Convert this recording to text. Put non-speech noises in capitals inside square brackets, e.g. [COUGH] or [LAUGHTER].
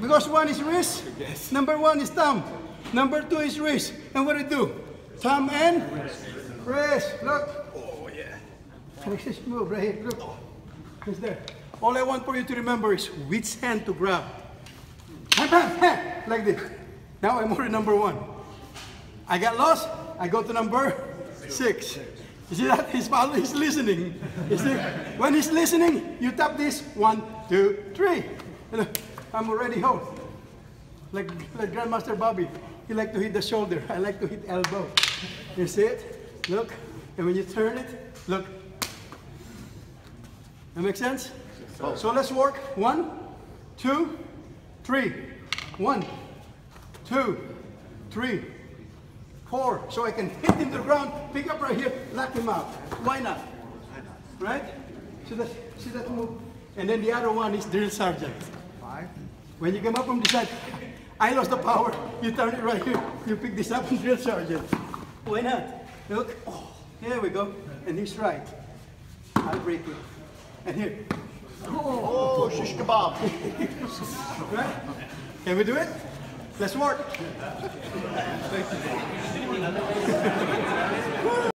Because one is wrist, number one is thumb, number two is wrist. And what do you do? Thumb and wrist. Look. Oh, yeah. Like this move right here. Look. It's there. All I want for you to remember is which hand to grab. Like this. Now I'm already number one. I got lost, I go to number six. You see that? He's following, he's listening. You see? When he's listening, you tap this, one, two, three. I'm already home. Like, like Grandmaster Bobby, he like to hit the shoulder. I like to hit elbow. You see it? Look. And when you turn it, look. That makes sense? So let's work. One, two, three. One, two, three, four. So I can hit him to the ground, pick up right here, knock him out. Why not? Right? See that, see that move? And then the other one is drill sergeant. When you come up from the side, I lost the power. You turn it right here. You pick this up and drill sergeant. Why not? Look. Oh, here we go. And he's right. I'll break it. And here. Oh, shish kebab. [LAUGHS] Right? Can we do it? Let's work. [LAUGHS]